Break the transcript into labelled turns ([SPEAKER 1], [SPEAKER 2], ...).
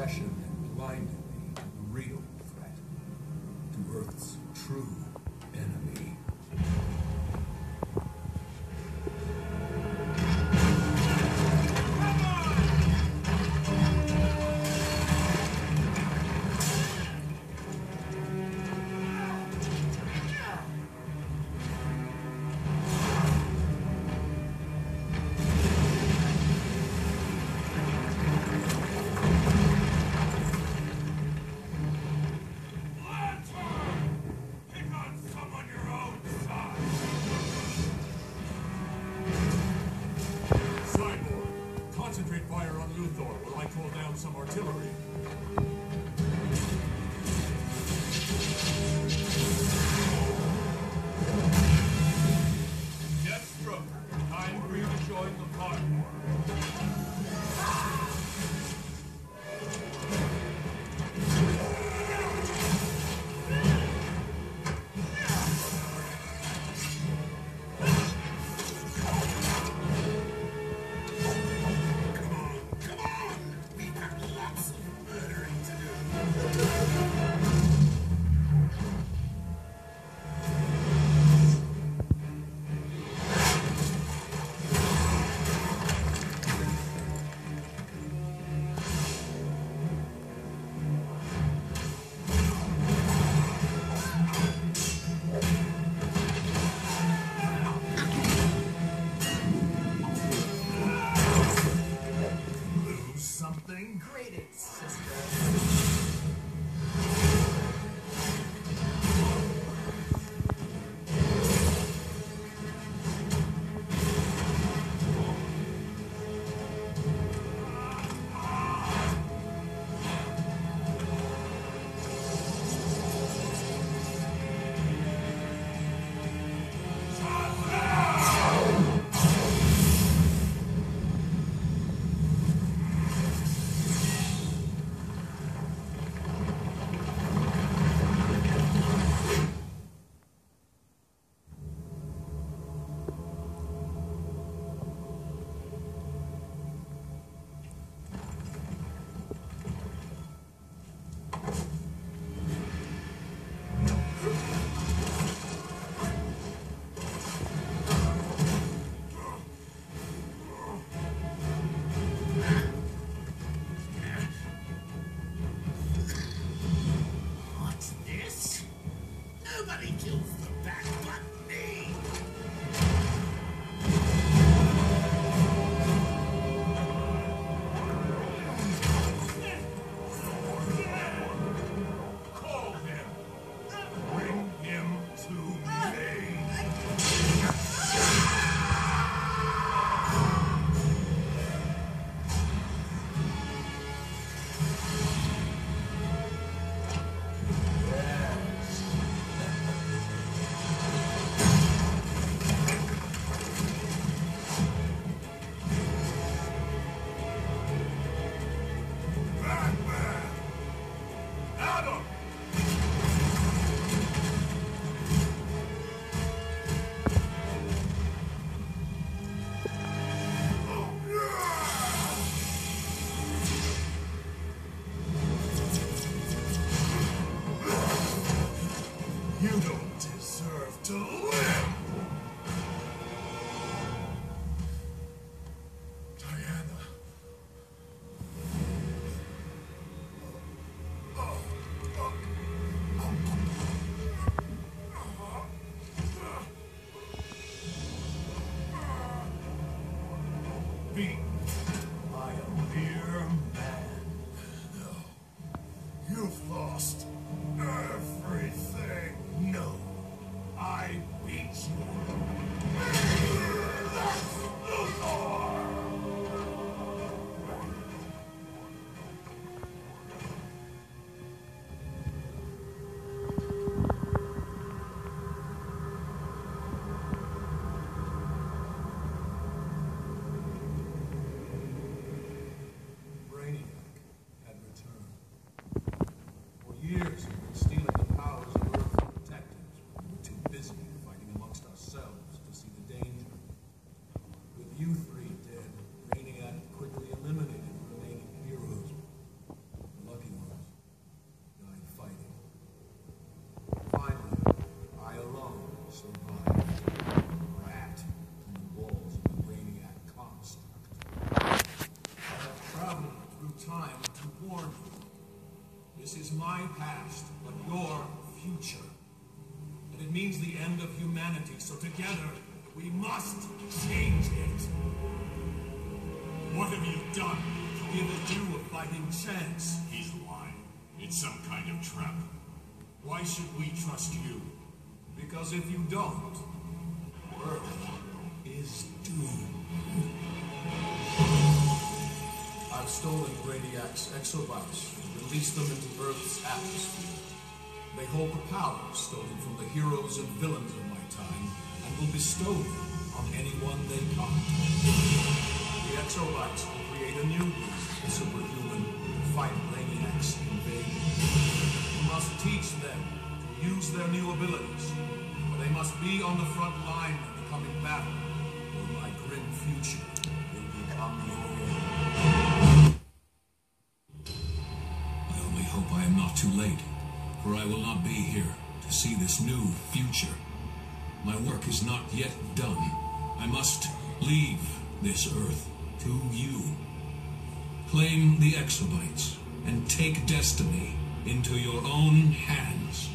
[SPEAKER 1] obsession had blinded
[SPEAKER 2] some artillery. You
[SPEAKER 3] don't
[SPEAKER 1] deserve to it means the end of humanity, so together we must change it.
[SPEAKER 2] What have you done?
[SPEAKER 1] Given you a fighting chance.
[SPEAKER 2] He's lying. It's some kind of trap. Why should we trust you?
[SPEAKER 1] Because if you don't, Earth is doomed. I've stolen Brainiac's exobytes and released them into Earth's atmosphere. They hold the power stolen from the heroes and villains of my time and will bestow them on anyone they contact. The exobytes will create a new breed of superhuman to fight Brainiac's invasion. You must teach them to use their new abilities, or they must be on the front line of the coming battle, or my grim future for I will not be here to see this new future. My work is not yet done. I must leave this earth to you. Claim the exobytes and take destiny into your own hands.